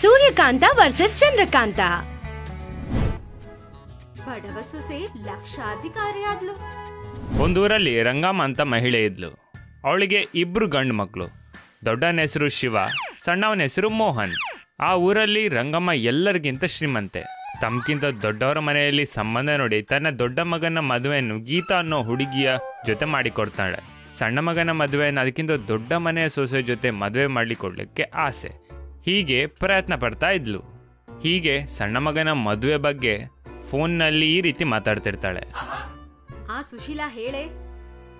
Suryakanta versus Chandrakanta. ಬಡವ ಸೊಸೆ ಲಕ್ಷಾಧಿಕಾರಿ ಆದ್ಲು ಒಂದೂರಲ್ಲಿ ರಂಗಮ್ಮ ಅಂತ ಮಹಿಳೆ ಇದ್ಲು. ಅವಳಿಗೆ ಇಬ್ರು ಗಂಡು ಮಕ್ಕಳು ದೊಡ್ಡನ ಹೆಸರು ಶಿವ ಸಣ್ಣವನ ಹೆಸರು ಮೋಹನ್. ಆ ಊರಲ್ಲಿ ರಂಗಮ್ಮ ಎಲ್ಲರಿಗಿಂತ ಶ್ರೀಮಂತೆ. ತಮ್ಗಿಂತ ದೊಡ್ಡವರ ಮನೆಯಲ್ಲಿ ಸಂಬಂಧ ನೋಡಿ ತನ್ನ ದೊಡ್ಡ ಮಗನ ಮದುವೆಯನ್ನು ಗೀತಾ ಅನ್ನೋ ಹುಡುಗಿಯ ಜೊತೆ ಮಾಡಿಕೊಡ್ತಾಳೆ. ಸಣ್ಣ ಮಗನ ಮದುವೆಯನ್ನು ಅದಕ್ಕಿಂತ ದೊಡ್ಡ ಮನೆಯ ಸೊಸೆ ಜೊತೆ ಮದುವೆ ಮಾಡಿಕೊಡ್ಲಿಕ್ಕೆ ಆಸೆ. ಹೀಗೆ ಪ್ರಯತ್ನ ಪಡ್ತಾ ಇದ್ಲು. ಹೀಗೆ ಸಣ್ಣ ಮಗನ ಮದುವೆ ಬಗ್ಗೆ ಫೋನ್ನಲ್ಲಿ ಈ ರೀತಿ ಮಾತಾಡ್ತಿರ್ತಾಳೆ. ಆ ಸುಶೀಲಾ ಹೇಳೆ,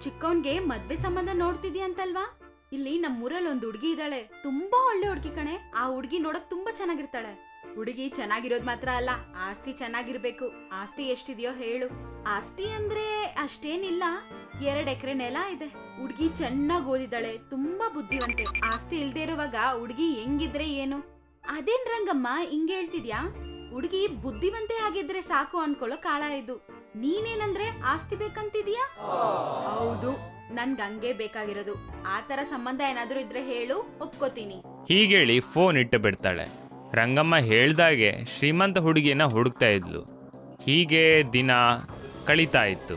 ಚಿಕ್ಕವನ್ಗೆ ಮದ್ವೆ ಸಂಬಂಧ ನೋಡ್ತಿದ್ಯಂತಲ್ವಾ ಇಲ್ಲಿ ನಮ್ಮೂರಲ್ಲಿ ಒಂದು ಹುಡುಗಿ ಇದ್ದಾಳೆ. ತುಂಬಾ ಒಳ್ಳೆ ಹುಡುಗಿ ಕಣೆ. ಆ ಹುಡ್ಗಿ ನೋಡಕ್ ತುಂಬಾ ಚೆನ್ನಾಗಿರ್ತಾಳೆ. ಹುಡುಗಿ ಚೆನ್ನಾಗಿರೋದ್ ಮಾತ್ರ ಅಲ್ಲ, ಆಸ್ತಿ ಚೆನ್ನಾಗಿರ್ಬೇಕು. ಆಸ್ತಿ ಎಷ್ಟಿದೆಯೋ ಹೇಳು. ಆಸ್ತಿ ಅಂದ್ರೆ ಅಷ್ಟೇನಿಲ್ಲ. ಎರಡ್ ಎಕರೆ ನೆಲ ಇದೆ. ಹುಡ್ಗಿ ಚೆನ್ನಾಗ್ ಓದಿದಾಳೆ, ತುಂಬಾ ಬುದ್ಧಿವಂತೆ. ಆಸ್ತಿ ಇಲ್ದೇ ಇರುವಾಗ ಹುಡ್ಗಿ ಹೆಂಗಿದ್ರೆ ಏನು? ಅದೇನ್ ರಂಗಮ್ಮ, ಹಿಂಗ್ ಹೇಳ್ತಿದ್ಯಾ? ಹುಡುಗಿ ಬುದ್ಧಿವಂತೆ ಆಗಿದ್ರೆ ಸಾಕು ಅನ್ಕೊಳ್ಳೋ ಕಾಳ ಇದು. ನೀನೇನಂದ್ರೆ ಆಸ್ತಿ ಬೇಕಂತಿದ್ಯಾ? ಹೌದು ನನ್ಗಂಗೆ ಬೇಕಾಗಿರೋದು. ಆತರ ತರ ಸಂಬಂಧ ಏನಾದ್ರೂ ಇದ್ರೆ ಹೇಳು, ಒಪ್ಕೋತೀನಿ. ಹೀಗೇಳಿ ಫೋನ್ ಇಟ್ಟು ಬಿಡ್ತಾಳೆ. ರಂಗಮ್ಮ ಹೇಳ್ದಾಗೆ ಶ್ರೀಮಂತ ಹುಡುಗಿನ ಹುಡುಕ್ತಾ ಇದ್ಲು. ಹೀಗೆ ದಿನ ಕಳೀತಾ ಇತ್ತು.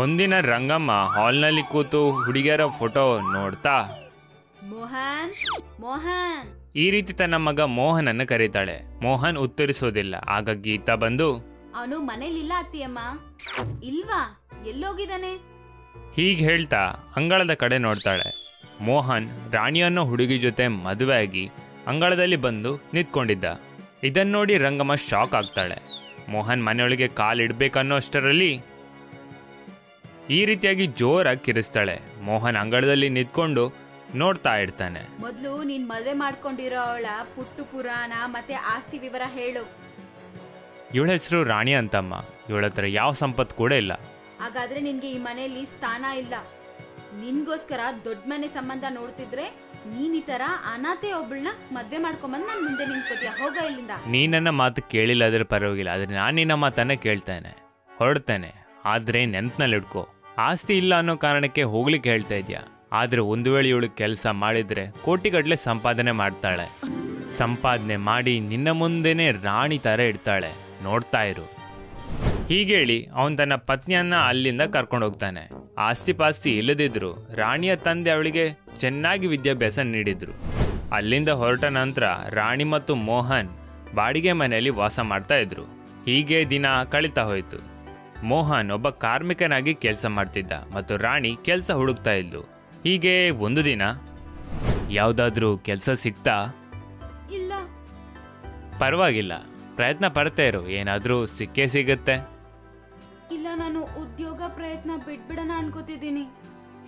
ಒಂದಿನ ರಂಗಮ್ಮ ಹಾಲ್ನಲ್ಲಿ ಕೂತು ಹುಡುಗಿಯರ ಫೋಟೋ ನೋಡ್ತಾ ಮೋಹನ್ ಮೋಹನ್. ಈ ರೀತಿ ತನ್ನ ಮಗ ಮೋಹನನ್ನು ಕರೀತಾಳೆ. ಮೋಹನ್ ಉತ್ತರಿಸೋದಿಲ್ಲ. ಆಗ ಗೀತಾ ಬಂದು ಅವನು ಮನೇಲಿಲ್ಲ ಅತ್ತಿಯಮ್ಮ. ಇಲ್ವಾ? ಎಲ್ಲೋಗಿದ್ದಾನೆ? ಹೀಗೆ ಹೇಳ್ತಾ ಅಂಗಳದ ಕಡೆ ನೋಡ್ತಾಳೆ. ಮೋಹನ್ ರಾಣಿಯನ್ನೋ ಹುಡುಗಿ ಜೊತೆ ಮದುವೆಯಾಗಿ ಅಂಗಳದಲ್ಲಿ ಬಂದು ನಿಂತ್ಕೊಂಡಿದ್ದ. ಇದನ್ನು ನೋಡಿ ರಂಗಮ್ಮ ಶಾಕ್ ಆಗ್ತಾಳೆ. ಮೋಹನ್ ಮನೆಯೊಳಗೆ ಕಾಲಿಡ್ಬೇಕನ್ನೋ ಅಷ್ಟರಲ್ಲಿ ಈ ರೀತಿಯಾಗಿ ಜೋರಾಗಿ ಕಿರಿಸ್ತಾಳೆ. ಮೋಹನ್ ಅಂಗಳದಲ್ಲಿ ನಿಂತ್ಕೊಂಡು ನೋಡ್ತಾ ಇರ್ತಾನೆ. ಮೊದಲು ನೀನ್ ಮದುವೆ ಮಾಡ್ಕೊಂಡಿರೋ ಅವಳ ಪುಟ್ಟು ಪುರಾಣ ಮತ್ತೆ ಆಸ್ತಿ ವಿವರ ಹೇಳು. ಇವಳ ಹೆಸರು ರಾಣಿ ಅಂತಮ್ಮ. ಇವಳ ಹತ್ರ ಯಾವ ಸಂಪತ್ತು ಕೂಡ ಇಲ್ಲ. ಹಾಗಾದ್ರೆ ನಿನ್ಗೆ ಈ ಮನೆಯಲ್ಲಿ ಸ್ಥಾನ ಇಲ್ಲ. ನಿನ್ಗೋಸ್ಕರ ದೊಡ್ಡ ಮನೆ ಸಂಬಂಧ ನೋಡ್ತಿದ್ರೆ ನೀನ್ ಅನಾಥೆ ಒಬ್ಳನ್ನ ಮದ್ವೆ ಮಾಡ್ಕೊಂಬಂದ್ ನನ್ ಮುಂದೆ ನಿಂತ್ಕೋತೀಯ. ಹೋಗ ಇಲ್ಲಿಂದ. ನೀ ನನ್ನ ಮಾತು ಕೇಳಿಲ್ಲ ಅದ್ರ ಪರವಾಗಿಲ್ಲ. ಆದರೆ ನಾನು ನಿನ್ನ ಮಾತನ್ನ ಕೇಳ್ತೇನೆ. ಹೊರಡ್ತೇನೆ. ಆದರೆ ನೆನ್ಪಿನಲ್ಲಿ ಇಟ್ಕೋ. ಆಸ್ತಿ ಇಲ್ಲ ಅನ್ನೋ ಕಾರಣಕ್ಕೆ ಹೋಗ್ಲಿಕ್ಕೆ ಹೇಳ್ತಾ ಇದೆಯಾ? ಆದರೆ ಒಂದು ವೇಳೆ ಇವಳು ಕೆಲಸ ಮಾಡಿದ್ರೆ ಕೋಟಿಗಟ್ಟಲೆ ಸಂಪಾದನೆ ಮಾಡ್ತಾಳೆ. ಸಂಪಾದನೆ ಮಾಡಿ ನಿನ್ನ ಮುಂದೆನೆ ರಾಣಿ ಥರ ಇಡ್ತಾಳೆ. ನೋಡ್ತಾ ಇರು. ಹೀಗೇಳಿ ಅವನು ತನ್ನ ಪತ್ನಿಯನ್ನ ಅಲ್ಲಿಂದ ಕರ್ಕೊಂಡು ಹೋಗ್ತಾನೆ ಆಸ್ತಿ ಪಾಸ್ತಿ ಇಲ್ಲದಿದ್ರು ರಾಣಿಯ ತಂದೆ ಅವಳಿಗೆ ಚೆನ್ನಾಗಿ ವಿದ್ಯಾಭ್ಯಾಸ ನೀಡಿದ್ರು. ಅಲ್ಲಿಂದ ಹೊರಟ ನಂತರ ರಾಣಿ ಮತ್ತು ಮೋಹನ್ ಬಾಡಿಗೆ ಮನೆಯಲ್ಲಿ ವಾಸ ಮಾಡ್ತಾ ಇದ್ರು. ಹೀಗೆ ದಿನ ಕಳೀತಾ ಹೋಯಿತು. ಮೋಹನ್ ಒಬ್ಬ ಕಾರ್ಮಿಕನಾಗಿ ಕೆಲಸ ಮಾಡ್ತಿದ್ದ ಮತ್ತು ರಾಣಿ ಕೆಲಸ ಹುಡುಕ್ತಾ ಇದ್ಲು. ಹೀಗೆ ಒಂದು ದಿನ ಯಾವುದಾದ್ರೂ ಕೆಲಸ ಸಿಗ್ತಾ ಇಲ್ಲ. ಪರವಾಗಿಲ್ಲ. ಪ್ರಯತ್ನ ಪಡ್ತಾ ಇರು. ಏನಾದರೂ ಸಿಕ್ಕೇ ಸಿಗುತ್ತೆ. ಉದ್ಯೋಗ ಪ್ರಯತ್ನ ಬಿಟ್ಬಿಡೋಣ ಅನ್ಕೋತಿದ್ದೀನಿ.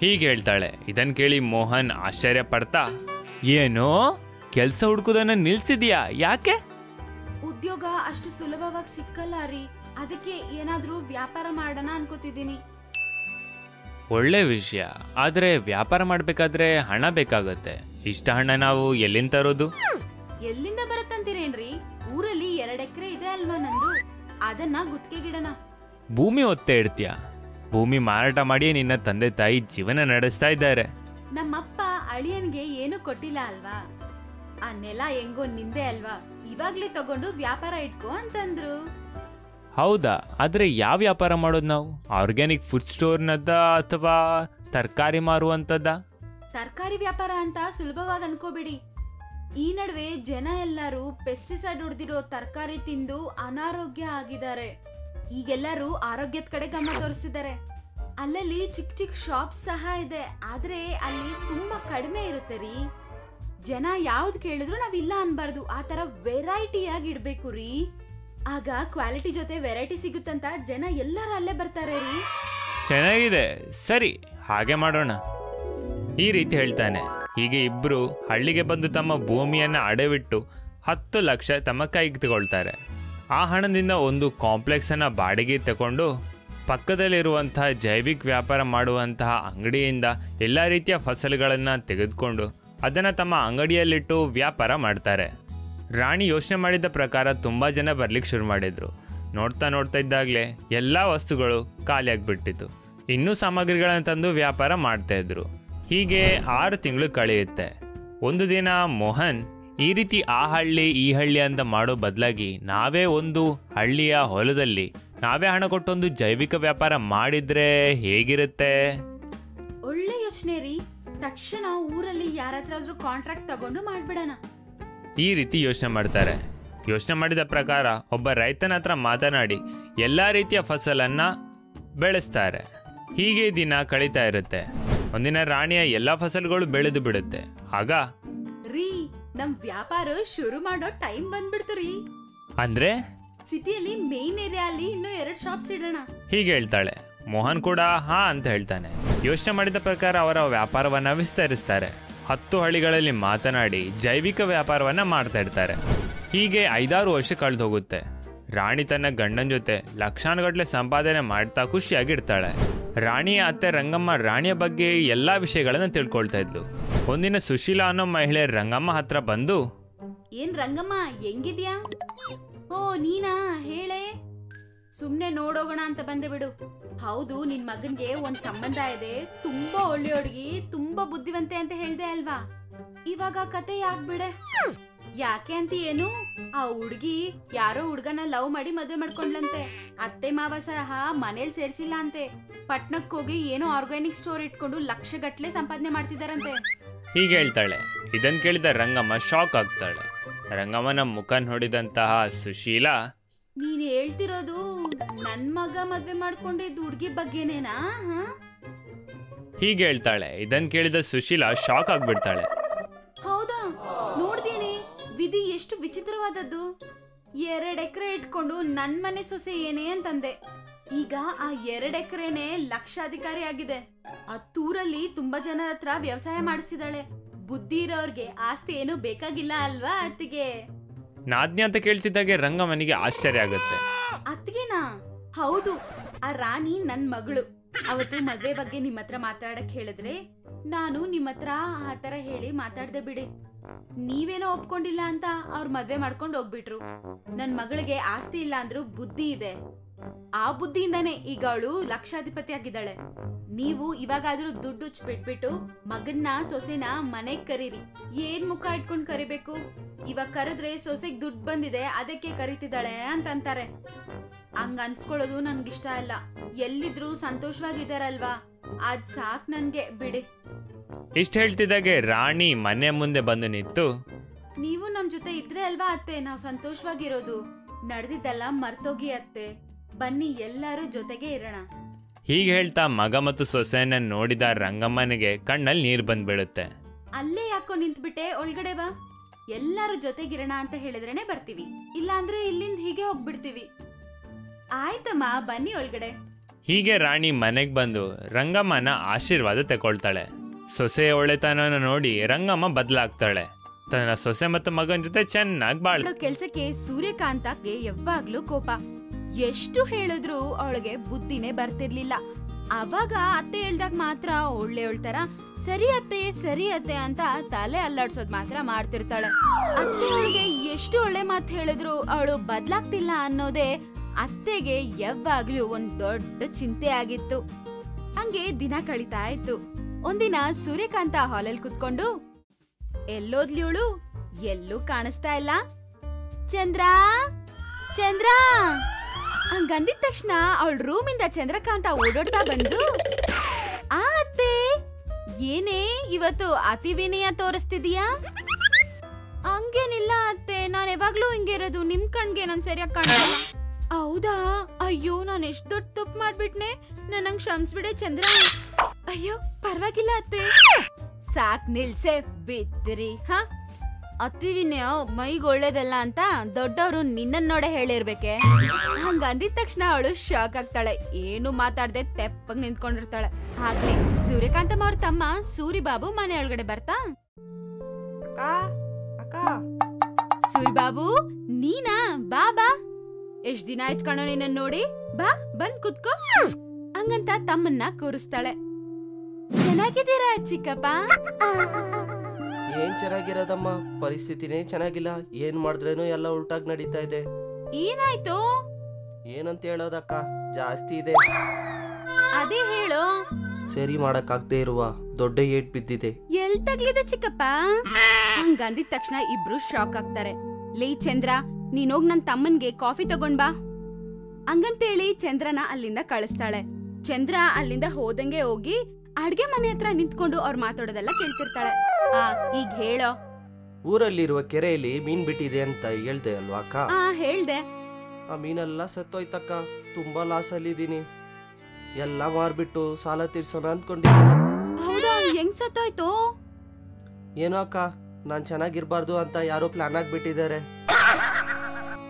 ಹೀಗೆ ಹೇಳ್ತಾಳೆ. ಇದನ್ ಕೇಳಿ ಮೋಹನ್ ಆಶ್ಚರ್ಯ ಪಡ್ತಾ ಏನೋ? ಕೆಲಸ ಹುಡುಕುದನ್ನ ನಿಲ್ಸಿದ್ಯಾ? ಯಾಕೆ? ಉದ್ಯೋಗ ಅಷ್ಟು ಸುಲಭವಾಗಿ ಸಿಕ್ಕಲ್ಲ ರೀ. ಅದಕ್ಕೆ ಏನಾದ್ರೂ ವ್ಯಾಪಾರ ಮಾಡೋಣ ಅನ್ಕೋತಿದ್ದೀನಿ. ಒಳ್ಳೆ ವಿಷಯ. ಆದ್ರೆ ವ್ಯಾಪಾರ ಮಾಡಬೇಕಾದ್ರೆ ಹಣ ಬೇಕಾಗುತ್ತೆ. ಇಷ್ಟ ಹಣ ನಾವು ಎಲ್ಲಿಂದ ತರೋದು? ಎಲ್ಲಿಂದ ಬರುತ್ತಂತೀರೇನ್ರಿ? ಊರಲ್ಲಿ ಎರಡ್ ಎಕರೆ ಇದೆ ಅಲ್ವಾ ನಂದು? ಅದನ್ನ ಗುತ್ತಿಗೆಗಿಡಣ ಭೂಮಿ ಒತ್ತೆ ಇಡ್ತೀಯ? ಭೂಮಿ ಮಾರಾಟ ಮಾಡಿ ನಿನ್ನ ತಂದೆ ತಾಯಿ ಜೀವನ ನಡೆಸ್ತಾ ಇದ್ದಾರೆ. ನಮ್ಮಪ್ಪ ಅಳಿಯನ್ಗೆ ಏನು ಕೊಟ್ಟಿಲ್ಲ ಅಲ್ವಾ? ಆ ನೆಲ ಹೆಂಗೋ ನಿಂದೆ ಅಲ್ವಾ? ಇವಾಗ್ಲೇ ತಗೊಂಡು ವ್ಯಾಪಾರ ಇಟ್ಕೋ ಅಂತಂದ್ರು. ಹೌದಾ? ಆದರೆ ಯಾವ ವ್ಯಾಪಾರ ಮಾಡೋದು ನಾವು? ಆರ್ಗ್ಯಾನಿಕ್ ಫುಡ್ ಸ್ಟೋರ್ನದ್ದ ಅಥವಾ ತರಕಾರಿ ಮಾರುವಂತದ ತರಕಾರಿ ವ್ಯಾಪಾರ ಅಂತ ಸುಲಭವಾಗಿ ಅನ್ಕೋಬೇಡಿ. ಈ ನಡುವೆ ಜನ ಎಲ್ಲರೂ ಪೆಸ್ಟಿಸೈಡ್ ಹೊಡೆದಿರೋ ತರಕಾರಿ ತಿಂದು ಅನಾರೋಗ್ಯ ಆಗಿದ್ದಾರೆ. ಈಗೆಲ್ಲರೂ ಆರೋಗ್ಯದ ಕಡೆ ಗಮನ ತೋರಿಸಿದ್ದಾರೆ. ಅಲ್ಲಲ್ಲಿ ಚಿಕ್ಕ ಚಿಕ್ಕ ಶಾಪ್ ಸಹ ಇದೆ. ಆದ್ರೆ ಅಲ್ಲಿ ತುಂಬಾ ಕಡಿಮೆ ಇರುತ್ತೆ ರೀ. ಜನ ಯಾವ್ದು ಕೇಳಿದ್ರು ನಾವ್ ಇಲ್ಲ ಅನ್ಬಾರ್ದು. ಆ ತರ ಆಗಿ ಇಡ್ಬೇಕು ರೀ. ಆಗ ಕ್ವಾಲಿಟಿ ಜೊತೆ ವೆರೈಟಿ ಸಿಗುತ್ತಂತ ಜನ ಎಲ್ಲರೂ ಅಲ್ಲೇ ಬರ್ತಾರೆ ರೀ. ಚೆನ್ನಾಗಿದೆ. ಸರಿ, ಹಾಗೆ ಮಾಡೋಣ. ಈ ರೀತಿ ಹೇಳ್ತಾನೆ. ಹೀಗೆ ಇಬ್ರು ಹಳ್ಳಿಗೆ ಬಂದು ತಮ್ಮ ಭೂಮಿಯನ್ನ ಅಡವಿಟ್ಟು ಹತ್ತು ಲಕ್ಷ ತಮ್ಮ ಕೈಗೆ ತಗೊಳ್ತಾರೆ. ಆ ಹಣದಿಂದ ಒಂದು ಕಾಂಪ್ಲೆಕ್ಸನ್ನು ಬಾಡಿಗೆ ತಗೊಂಡು ಪಕ್ಕದಲ್ಲಿರುವಂತಹ ಜೈವಿಕ ವ್ಯಾಪಾರ ಮಾಡುವಂತಹ ಅಂಗಡಿಯಿಂದ ಎಲ್ಲ ರೀತಿಯ ಫಸಲುಗಳನ್ನು ತೆಗೆದುಕೊಂಡು ಅದನ್ನು ತಮ್ಮ ಅಂಗಡಿಯಲ್ಲಿಟ್ಟು ವ್ಯಾಪಾರ ಮಾಡ್ತಾರೆ. ರಾಣಿ ಯೋಚನೆ ಮಾಡಿದ ಪ್ರಕಾರ ತುಂಬ ಜನ ಬರ್ಲಿಕ್ಕೆ ಶುರು ಮಾಡಿದರು. ನೋಡ್ತಾ ನೋಡ್ತಾ ಇದ್ದಾಗಲೇ ಎಲ್ಲ ವಸ್ತುಗಳು ಖಾಲಿಯಾಗಿಬಿಟ್ಟಿತ್ತು. ಇನ್ನೂ ಸಾಮಗ್ರಿಗಳನ್ನು ತಂದು ವ್ಯಾಪಾರ ಮಾಡ್ತಾಯಿದ್ರು ಹೀಗೆ ಆರು ತಿಂಗಳು ಕಳೆಯುತ್ತೆ. ಒಂದು ದಿನ ಮೋಹನ್ ಈ ರೀತಿ ಆ ಹಳ್ಳಿ ಈ ಹಳ್ಳಿ ಅಂತ ಮಾಡೋ ಬದಲಾಗಿ ನಾವೇ ಒಂದು ಹಳ್ಳಿಯ ಹೊಲದಲ್ಲಿ ನಾವೇ ಹಣ ಕೊಟ್ಟೊಂದು ಜೈವಿಕ ವ್ಯಾಪಾರ ಮಾಡಿದ್ರೆ ಹೇಗಿರುತ್ತೆ? ಒಳ್ಳೆ ಯೋಚನೆ ರೀ. ತಕ್ಷಣ ಊರಲ್ಲಿ ಯಾರತ್ರಾದ್ರೂ ಕಾಂಟ್ರಾಕ್ಟ್ ತಗೊಂಡು ಮಾಡ್ಬಿಡೋಣ. ಈ ರೀತಿ ಯೋಚನೆ ಮಾಡ್ತಾರೆ. ಯೋಚನೆ ಮಾಡಿದ ಪ್ರಕಾರ ಒಬ್ಬ ರೈತನ ಹತ್ರ ಮಾತನಾಡಿ ಎಲ್ಲ ರೀತಿಯ ಫಸಲನ್ನ ಬೆಳೆಸ್ತಾರೆ. ಹೀಗೆ ದಿನ ಕಳೀತಾ ಇರುತ್ತೆ. ಒಂದಿನ ರಾಣಿಯ ಎಲ್ಲ ಫಸಲುಗಳು ಬೆಳೆದು ಬಿಡುತ್ತೆ. ಆಗ ರೀ ನಮ್ ವ್ಯಾಪಾರ ಶುರು ಮಾಡೋ ಟೈಮ್ ಬಂದ್ಬಿಡ್ತು ರೀ. ಅಂದ್ರೆ? ಸಿಟಿಯಲ್ಲಿ ಮೇನ್ ಏರಿಯಾ ಅಲ್ಲಿ ಇನ್ನೂ ಎರಡ್ ಶಾಪ್ಸ್ ಇಡೋಣ. ಹೀಗೆ ಹೇಳ್ತಾಳೆ. ಮೋಹನ್ ಕೂಡ ಹಾ ಅಂತ ಹೇಳ್ತಾನೆ. ಯೋಚನೆ ಮಾಡಿದ ಪ್ರಕಾರ ಅವರ ವ್ಯಾಪಾರವನ್ನ ವಿಸ್ತರಿಸ್ತಾರೆ. ಹತ್ತು ಹಳ್ಳಿಗಳಲ್ಲಿ ಮಾತನಾಡಿ ಜೈವಿಕ ವ್ಯಾಪಾರವನ್ನ ಮಾಡ್ತಾ ಇರ್ತಾರೆ. ಹೀಗೆ ಐದಾರು ವರ್ಷ ಕಳೆದು ಹೋಗುತ್ತೆ. ರಾಣಿ ತನ್ನ ಗಂಡನ ಜೊತೆ ಲಕ್ಷಾನುಗಟ್ಲೆ ಸಂಪಾದನೆ ಮಾಡ್ತಾ ಖುಷಿಯಾಗಿರ್ತಾಳೆ ರಾಣಿಯ ಅತ್ತೆ ರಂಗಮ್ಮ ರಾಣಿಯ ಬಗ್ಗೆ ಎಲ್ಲಾ ವಿಷಯಗಳನ್ನ ತಿಳ್ಕೊಳ್ತಾ ಇದ್ಲು. ಒಂದಿನ ಸುಶೀಲಾ ಅನ್ನೋ ಮಹಿಳೆ ರಂಗಮ್ಮ ಹತ್ರ ಬಂದು, ಏನ್ ರಂಗಮ್ಮ, ಹೆಂಗಿದ್ಯಾ? ಓ, ನೀನಾ? ಹೇಳೆ? ಸುಮ್ನೆ ನೋಡೋಗೋಣ ಅಂತ ಬಂದೆ ಬಿಡು. ಹೌದು, ನಿನ್ ಮಗನ್ಗೆ ಒಂದ್ ಸಂಬಂಧ ಇದೆ. ತುಂಬಾ ಒಳ್ಳೆ ಹುಡುಗಿ, ತುಂಬಾ ಬುದ್ಧಿವಂತೆ ಅಂತ ಹೇಳ್ದೆ ಅಲ್ವಾ? ಇವಾಗ ಕತೆ ಯಾಕ್ ಬಿಡೆ? ಯಾಕೆ ಅಂತ ಏನು? ಆ ಹುಡುಗಿ ಯಾರೋ ಹುಡುಗನ ಲವ್ ಮಾಡಿ ಮದುವೆ ಮಾಡ್ಕೊಂಡ್ಲಂತೆ ಅತ್ತೆ ಮಾವ ಸಹ ಮನೇಲಿ ಸೇರ್ಸಿಲ್ಲ ಅಂತೆ. ಪಟ್ನಕ್ ಹೋಗಿ ಏನೋ ಆರ್ಗ್ಯಾನಿಕ್ ಸ್ಟೋರ್ ಇಟ್ಕೊಂಡು ಲಕ್ಷ ಗಟ್ಲೆ ಸಂಪಾದನೆ ಮಾಡ್ತಿದಾರಂತೆ. ಹೀಗೆ ಹೇಳ್ತಾಳೆ. ಇದನ್ ಕೇಳಿದ ರಂಗಮ್ಮ ಶಾಕ್ ಆಗ್ತಾಳೆ. ರಂಗಮ್ಮನ ಮುಖ ನೋಡಿದಂತಹ ಸುಶೀಲಾ ನೀನ್ ಹೇಳ್ತಿರೋದು ನನ್ ಮಗ ಮದ್ವೆ ಮಾಡ್ಕೊಂಡಿದ್ದ ಹುಡ್ಗಿ ಬಗ್ಗೆನೇನಾ? ಹೀಗೆ ಹೇಳ್ತಾಳೆ. ಇದನ್ ಕೇಳಿದ ಸುಶೀಲಾ ಶಾಕ್ ಆಗ್ಬಿಡ್ತಾಳೆ. ಹೌದಾ? ನೋಡ್ದೇನೆ ವಿಧಿ ಎಷ್ಟು ವಿಚಿತ್ರವಾದದ್ದು. ಎರಡ್ ಎಕರೆ ಇಟ್ಕೊಂಡು ನನ್ ಮನೆ ಸೊಸೆ ಏನೇ ಅಂತಂದೆ. ಈಗ ಆ ಎರಡೆಕರೆನೆ ಲಕ್ಷಾಧಿಕಾರಿ ಆಗಿದೆ. ಹತ್ತೂರಲ್ಲಿ ತುಂಬಾ ಜನ ಹತ್ರ ವ್ಯವಸಾಯ ಮಾಡಿಸಿದಾಳೆ. ಬುದ್ಧಿ ಇರೋರ್ಗೆ ಆಸ್ತಿ ಏನು ಬೇಕಾಗಿಲ್ಲ ಅಲ್ವಾ ಅತ್ತಿಗೆ? ನಾದ್ನಿ ಅಂತ ಕೇಳ್ತಿದ್ದಾಗೆ ರಂಗಮನಿಗೆ ಆಶ್ಚರ್ಯ ಆಗುತ್ತೆ. ಅತ್ತಿಗೆನಾ? ಹೌದು ಆ ರಾಣಿ ನನ್ ಮಗಳು. ಅವತ್ತು ಮದ್ವೆ ಬಗ್ಗೆ ನಿಮ್ ಹತ್ರ ಮಾತಾಡಕ್ ಹೇಳಿದ್ರೆ ನಾನು ನಿಮ್ ಹತ್ರ ಆ ತರ ಹೇಳಿ ಮಾತಾಡ್ದೆ ಬಿಡಿ. ನೀವೇನೋ ಒಪ್ಕೊಂಡಿಲ್ಲ ಅಂತ ಅವ್ರ ಮದ್ವೆ ಮಾಡ್ಕೊಂಡು ಹೋಗ್ಬಿಟ್ರು. ನನ್ ಮಗಳಿಗೆ ಆಸ್ತಿ ಇಲ್ಲ ಅಂದ್ರೂ ಬುದ್ಧಿ ಇದೆ. ಆ ಬುದ್ಧಿಯಿಂದಾನೇ ಈಗ ಅವಳು ಲಕ್ಷಾಧಿಪತಿ ಆಗಿದ್ದಾಳೆ ನೀವು ಇವಾಗಾದ್ರೂ ದುಡ್ಡು ಬಿಟ್ಬಿಟ್ಟು ಮಗನ್ನ ಸೊಸೆನ ಮನೆಗ್ ಕರೀರಿ. ಏನ್ ಮುಖ ಇಟ್ಕೊಂಡ್ ಕರಿಬೇಕು? ಇವಾಗ ಕರೆದ್ರೆ ಸೊಸೆಗ್ ದುಡ್ಡು ಬಂದಿದೆ ಅದಕ್ಕೆ ಕರಿತಿದ್ದಾಳೆ ಅಂತ ಅಂತಾರೆ. ಹಂಗ ಅನ್ಸ್ಕೊಳ್ಳೋದು ಇಷ್ಟ ಇಲ್ಲ ಎಲ್ಲಿದ್ರು ಸಂತೋಷವಾಗಿದಾರಲ್ವಾ ಅದ್ ಸಾಕ್ ನನ್ಗೆ ಬಿಡಿ. ಇಷ್ಟ ಹೇಳ್ತಿದ್ದಾಗೆ ರಾಣಿ ಮನೆ ಮುಂದೆ ಬಂದು ನಿಂತು ನೀವು ನಮ್ ಜೊತೆ ಇದ್ರೆ ಅಲ್ವಾ ಅತ್ತೆ? ನಾವ್ ಸಂತೋಷವಾಗಿರೋದು. ನಡೆದಿದ್ದೆಲ್ಲ ಮರ್ತೋಗಿ ಅತ್ತೆ. ಬನ್ನಿ ಎಲ್ಲಾರು ಜೊತೆಗೆ ಇರೋಣ. ಹೀಗೆ ಹೇಳ್ತಾ ಮಗ ಮತ್ತು ಸೊಸೆಯನ್ನ ನೋಡಿದ ರಂಗಮ್ಮನಿಗೆ ಕಣ್ಣಲ್ಲಿ ನೀರು ಬಂದ್ಬಿಡುತ್ತೆ. ಅಲ್ಲೇ ಯಾಕೋ ನಿಂತ್ಬಿಟ್ಟೆ? ಒಳಗಡೆ ಬಾ. ಎಲ್ಲಾರು ಜೊತೆಗಿರೋಣ ಅಂತ ಹೇಳಿದ್ರೇನೆ ಬರ್ತೀವಿ. ಇಲ್ಲಾಂದ್ರೆ ಇಲ್ಲಿಂದ ಹೀಗೆ ಹೋಗ್ಬಿಡ್ತೀವಿ. ಆಯ್ತಮ್ಮ ಬನ್ನಿ ಒಳಗಡೆ. ಹೀಗೆ ರಾಣಿ ಮನೆಗೆ ಬಂದು ರಂಗಮ್ಮನ ಆಶೀರ್ವಾದ ತಗೊಳ್ತಾಳೆ. ಸೊಸೆಯ ಒಳ್ಳೆತನನ ನೋಡಿ ರಂಗಮ್ಮ ಬದಲಾಗ್ತಾಳೆ. ತನ್ನ ಸೊಸೆ ಮತ್ತು ಮಗನ ಜೊತೆ ಚೆನ್ನಾಗಿ ಬಾಳ್ ಕೆಲಸಕ್ಕೆ ಕೆಲ್ಸಕ್ಕೆ ಸೂರ್ಯಕಾಂತಕ್ಕೆ ಯಾವಾಗ್ಲೂ ಕೋಪ. ಎಷ್ಟು ಹೇಳಿದ್ರು ಅವಳಿಗೆ ಬುದ್ಧಿನೇ ಬರ್ತಿರ್ಲಿಲ್ಲ. ಅವಾಗ ಅತ್ತೆ ಹೇಳ್ದಾಗ ಮಾತ್ರ ಒಳ್ಳೆ ಹೇಳ್ತಾರ, ಸರಿ ಅತ್ತೆ ಸರಿ ಅತ್ತೆ ಅಂತ ತಲೆ ಅಲ್ಲಾಡ್ಸೋದ್ ಮಾತ್ರ ಮಾಡ್ತಿರ್ತಾಳೆ. ಅತ್ತೆ ಅವಳಿಗೆ ಎಷ್ಟು ಒಳ್ಳೆ ಮಾತು ಹೇಳಿದ್ರು ಅವಳು ಬದ್ಲಾಗ್ತಿಲ್ಲ ಅನ್ನೋದೇ ಅತ್ತೆಗೆ ಯಾವಾಗ್ಲೂ ಒಂದ್ ದೊಡ್ಡ ಚಿಂತೆ ಆಗಿತ್ತು. ಹಂಗೆ ದಿನ ಕಳೀತಾ ಇತ್ತು. ಒಂದಿನ ಸೂರ್ಯಕಾಂತ ಹಾಲಲ್ಲಿ ಕುತ್ಕೊಂಡು, ಎಲ್ಲೋದ್ಲಿ ಅವಳು ಎಲ್ಲೂ ಕಾಣಿಸ್ತಾ ಇಲ್ಲ? ಚಂದ್ರ? ಚಂದ್ರ? ಹಂಗಂದಿದ ತಕ್ಷಣ ಅವಳ ರೂಮಿಂದ ಚಂದ್ರಕಾಂತ ಓಡೋಡ್ತಾ ಬಂದು ಆ ಅತ್ತೆ ಏನೇ ಇವತ್ತು ಅತಿ ವಿನಯ ತೋರಿಸ್ತಿದೀಯಾ? ಹಂಗೇನಿಲ್ಲ ಅತ್ತೆ, ನಾನು ಯಾವಾಗ್ಲೂ ಹಿಂಗೆ ಇರೋದು, ನಿಮ್ ಕಣ್ಗೆ ನಾನು ಸರಿಯಾಗಿ ಕಾಣ ಹೌದಾ? ಅಯ್ಯೋ, ನಾನು ಎಷ್ಟು ದೊಡ್ಡ ತಪ್ಪು ಮಾಡ್ಬಿಟ್ನೆ ನನಂಗ್ ಕ್ಷಮಿಸ್ಬಿಡೆ ಚಂದ್ರ. ಅಯ್ಯೋ, ಪರವಾಗಿಲ್ಲ ಅತ್ತೆ. ಸಾಕ್ ನಿಲ್ಸೆ, ಬಿದ್ರಿ, ಹ? ಅತಿ ಮೈಗೆ ಮೈಗ್ ಒಳ್ಳೇದಲ್ಲ ಅಂತ ದೊಡ್ಡವರು ನಿನ್ನನ್ನು ನೋಡೆ ಹೇಳಿರ್ಬೇಕೆ? ಹಂಗ ಅಂದಿದ ತಕ್ಷಣ ಅವಳು ಶಾಕ್ ಆಗ್ತಾಳೆ. ಏನು ಮಾತಾಡದೆ ತೆಪ್ಪಗ್ ನಿಂತ್ಕೊಂಡಿರ್ತಾಳೆ. ಆಗ್ಲಿ ಸೂರ್ಯಕಾಂತಮ್ಮ ಅವ್ರ ತಮ್ಮ ಸೂರಿಬಾಬು ಮನೆ ಒಳಗಡೆ ಬರ್ತಾ? ಅಕ್ಕ ಅಕ್ಕ. ಸೂರಿಬಾಬು ನೀನಾ? ಬಾ ಬಾ. ಎಷ್ಟ್ ದಿನ ಆಯ್ತು ಕಣೋ ನಿನ್ನ ನೋಡಿ. ಬಾ ಬಂದ್ ಕುತ್ಕೋ. ಹಂಗಂತ ತಮ್ಮನ್ನ ಕೂರಿಸ್ತಾಳೆ. ಚೆನ್ನಾಗಿದ್ದೀರಾ ಚಿಕ್ಕಪ್ಪ? ಏನ್ ಚೆನ್ನಾಗಿರೋದಮ್ಮ? ಪರಿಸ್ಥಿತಿನೇ ಚೆನ್ನಾಗಿಲ್ಲ. ಏನ್ ಮಾಡಿದ್ರೇನು ಎಲ್ಲ ಉಲ್ಟಾಗಿ ನಡೀತಾ ಇದೆ. ಏನಾಯ್ತು? ಏನಂತ ಹೇಳೋದಕ್ಕ? ಜಾಸ್ತಿ ಇದೆ. ಅದೇ ಹೇಳು. ಸರಿ ಮಾಡಕ್ಕಾಗ್ದೇ ಇರುವ ದೊಡ್ಡ ಏಟ್ ಬಿದ್ದಿದೆ. ಎಲ್ ತಗ್ಲಿದೆ ಚಿಕ್ಕಪ್ಪ? ಹಂಗಂದಿದ ತಕ್ಷಣ ಇಬ್ರು ಶಾಕ್ ಆಗ್ತಾರೆ. ಲೇ ಚಂದ್ರ ನೀನೋಗ್ ನನ್ ತಮ್ಮನ್ಗೆ ಕಾಫಿ ತಗೊಂಡ್ ಬಾ. ಹಂಗಂತೇಳಿ ಚಂದ್ರನ ಅಲ್ಲಿಂದ ಕಳಿಸ್ತಾಳೆ. ಚಂದ್ರ ಅಲ್ಲಿಂದ ಹೋದಂಗೆ ಹೋಗಿ ಅಡ್ಗೆ ಮನೆ ಹತ್ರ ನಿಂತ್ಕೊಂಡು ಅವ್ರ ಮಾತಾಡೋದೆಲ್ಲ ಕೇಳ್ತಿರ್ತಾಳೆ. ಆ ಈಗ ಹೇಳೋ. ಊರಲ್ಲಿರುವ ಕೆರೆಯಲ್ಲಿ ಮೀನ್ ಬಿಟ್ಟಿದೆ ಅಂತ ಹೇಳ್ದೆ ಅಲ್ವಾ ಅಕ್ಕ? ಆ ಹೇಳ್ದೆ. ಆ ಮೀನೆಲ್ಲ ಸತ್ತೋಯ್ತಕ್ಕ ತುಂಬಾ ಲಾಸ್ ಅಲ್ಲಿದ್ದೀನಿ ಎಲ್ಲ ಮಾರ್ಬಿಟ್ಟು ಸಾಲ ತೀರ್ಸೋಣ ಅಂದ್ಕೊಂಡಿದ್ದೀನಿ. ಹೌದಾ ಹೆಂಗ್ ಸತ್ತೋಯ್ತು? ಏನೋ ಅಕ್ಕ ನಾನು ಚೆನ್ನಾಗಿರ್ಬಾರ್ದು ಅಂತ ಯಾರೋ ಪ್ಲಾನ್ ಆಗ್ಬಿಟ್ಟಿದ್ದಾರೆ.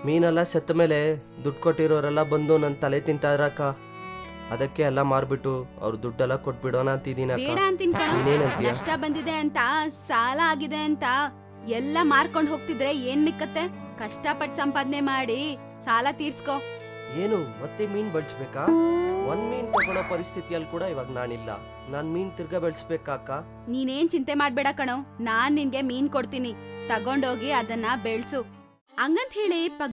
ಮೀನೆಲ್ಲ ಸತ್ತ ಮೇಲೆ ದುಡ್ಡು ಕೊಟ್ಟಿರೋರೆಲ್ಲ ಬಂದು ನನ್ನ ತಲೆ ತಿಂತಾರಕ್ಕ ಅದಕ್ಕೆ ಎಲ್ಲ ಮಾರ್ಬಿಟ್ಟು ಅವ್ರ ದುಡ್ಡೆಲ್ಲ ಕೊಟ್ಬಿಡೋಣ ಅಂತಿದ್ದೀನಿ ಬೇಡ ಅಕ್ಕ ಅಂತೀನಿ ಕಣೋ. ನೀನೇನಂತೀಯ? ನಷ್ಟ ಬಂದಿದೆ ಅಂತ ಸಾಲ ಆಗಿದೆ ಅಂತ ಎಲ್ಲ ಮಾರ್ಕೊಂಡ್ ಹೋಗ್ತಿದ್ರೆ ಏನ್ ಮಿಕ್ಕತ್ತೆ? ಕಷ್ಟಪಟ್ಟು ಸಂಪಾದನೆ ಮಾಡಿ ಸಾಲ ತೀರ್ಸ್ಕೊ. ಏನು ಮತ್ತೆ ಮೀನ್ ಬೆಳೆಸ್ಬೇಕಾ? ಒಂದ್ ಮೀನ್ ತಗೊಳ್ಳೋ ಪರಿಸ್ಥಿತಿಯಲ್ಲಿ ಕೂಡ ಇವಾಗ ನಾನಿಲ್ಲ. ನಾನ್ ಮೀನ್ ತಿರ್ಗಾ ಬೆಳೆಸ್ಬೇಕಾ ಅಕ್ಕ ನೀನೇನ್ ಚಿಂತೆ ಮಾಡ್ಬೇಡ ಕಣೋ. ನಾನ್ ನಿನ್ಗೆ ಮೀನ್ ಕೊಡ್ತೀನಿ. ತಗೊಂಡೋಗಿ ಅದನ್ನ ಬೆಳ್ಸು. ಹಂಗಂತ ಹೇಳಿ